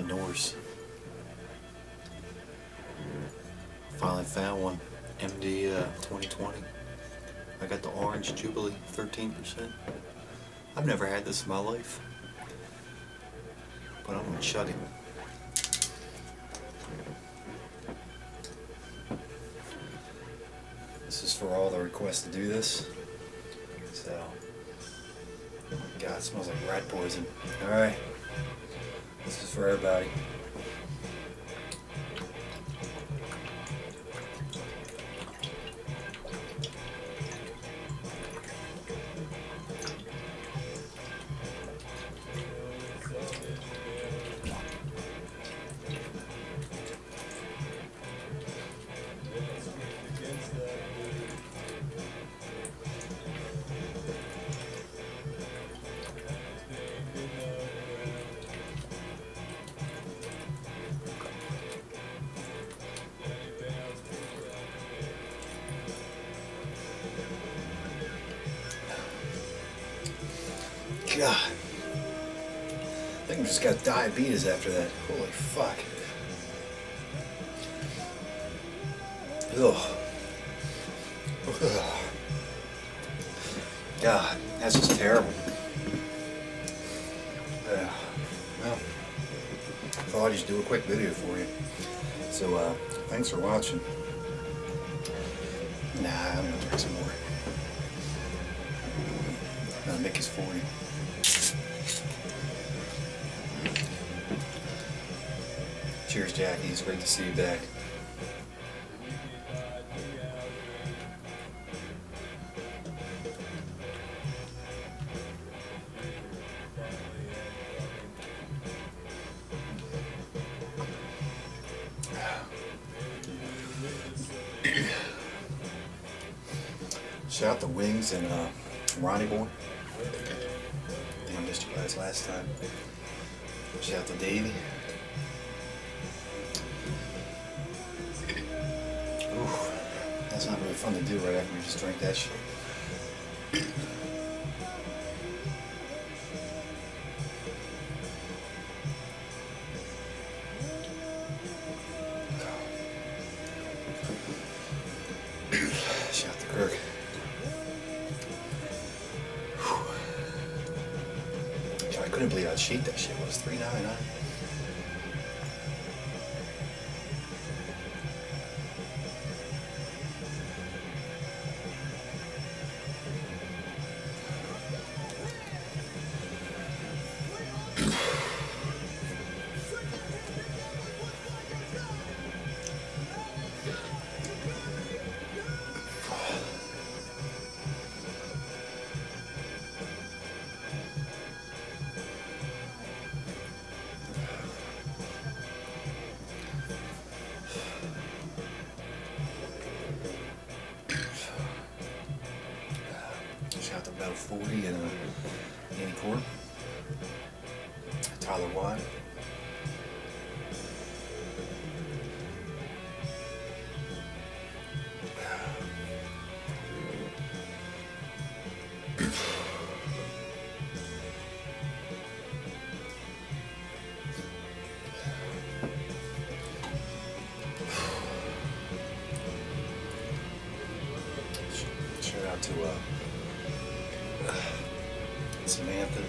Norse. Finally found one. MD uh, 2020. I got the orange Jubilee, 13%. I've never had this in my life. But I'm gonna chug it. This is for all the requests to do this. So, God, smells like rat poison. Alright. This is for everybody. God. I think I just got diabetes after that. Holy fuck. Ugh. Ugh. God, that's just terrible. Yeah. Well, thought I'd just do a quick video for you. So, uh, thanks for watching. Nah, I'm gonna drink some more. Uh, Mickey's 40. Jackie. It's great to see you back. Shout out to Wings and uh, Ronnie Boy. I missed you guys last time. Shout out to Davey. That's not really fun to do right after you just drank that shit. I couldn't believe how cheap that shit was. Three ninety nine. Out Metal 40 and uh, Andy Core. Tyler Watt.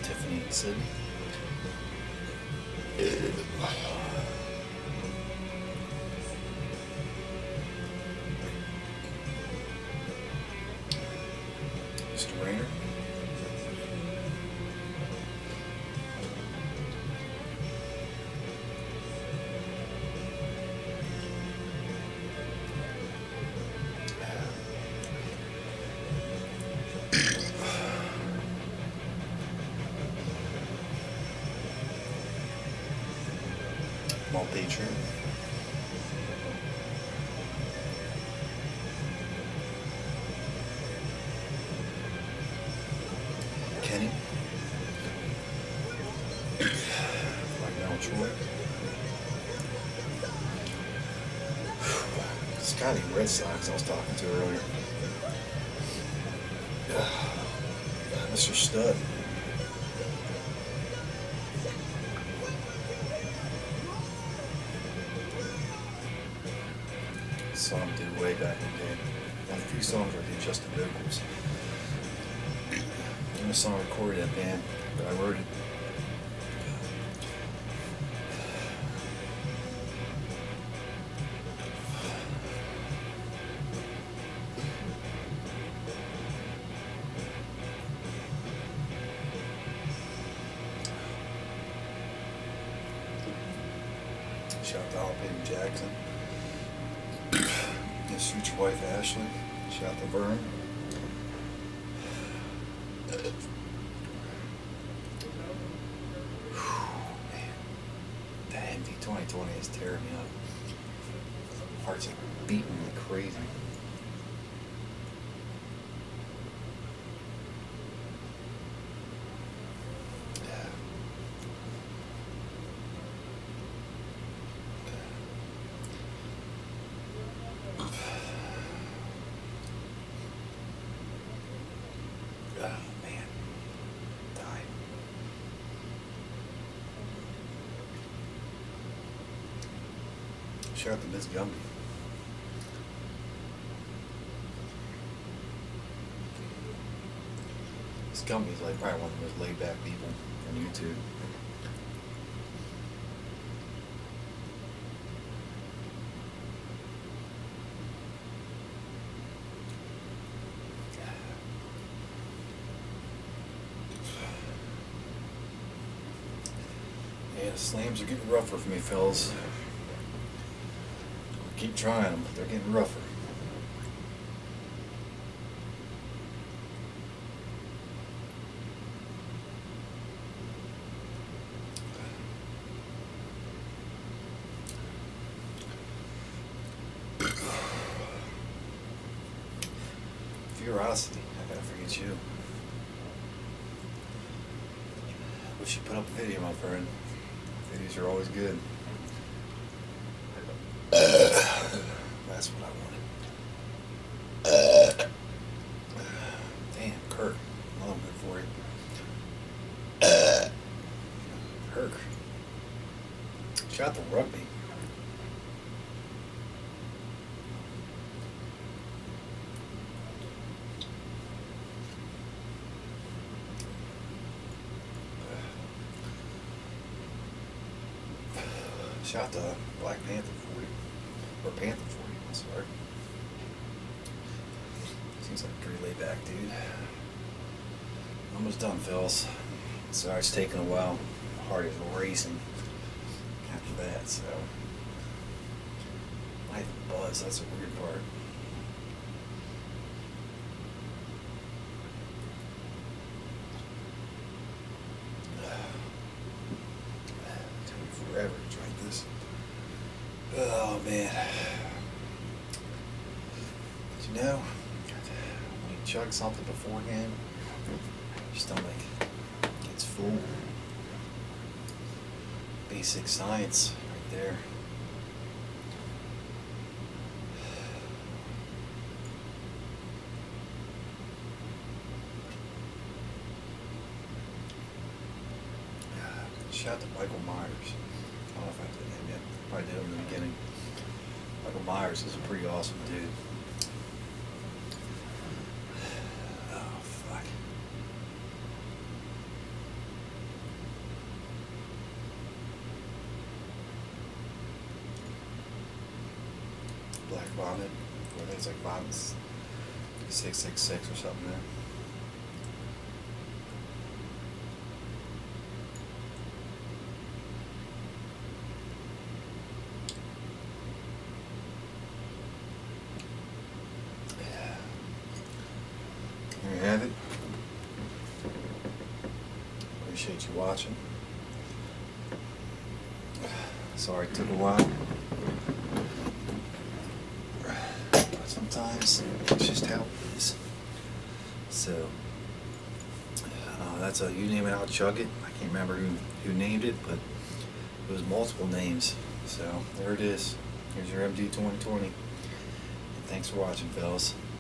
Tiffany, and Sydney. Uh, Multi-trip. Kenny. Mel Troy. Scotty Red Sox I was talking to earlier. Mr. Stud. The few songs just the vocals. And a song recorded at band, but I wrote it. Shout out to Alabama Jackson. His future wife Ashley. Out to Vern. That MD 2020 is tearing me up. Heart's like beating like crazy. Shout out to Miss Gumby. Miss Gumby is like probably one of the most laid back people on YouTube. Yeah, slams are getting rougher for me, fellas. Keep trying them, but they're getting rougher. Furosity, I gotta forget you. Wish you put up a video, my friend. Videos are always good. That's what I wanted. Uh, damn, Kirk. I'm good for you. Kirk. Shot the rugby. Shot the Black Panther 40. Or Panther 40, I'm sorry. Seems like pretty laid back dude. Almost done, fellas. Sorry it's taking a while. My heart is racing after that, so. Have buzz, that's a weird part. Took me forever to drink this. Oh man. But you know, when you chug something beforehand, your stomach gets full. Basic science right there. Shout out to Michael Myers. I don't know if I did him yet. Probably did him in the beginning. Michael Myers is a pretty awesome dude. Oh, fuck. Black Vomit. I think it's like Vomit 666 or something there. Appreciate you watching. Sorry it took a while. But sometimes it's just how it is. So, uh, that's a you name it, I'll chug it. I can't remember who, who named it, but it was multiple names. So, there it is. Here's your MD 2020. And thanks for watching, fellas.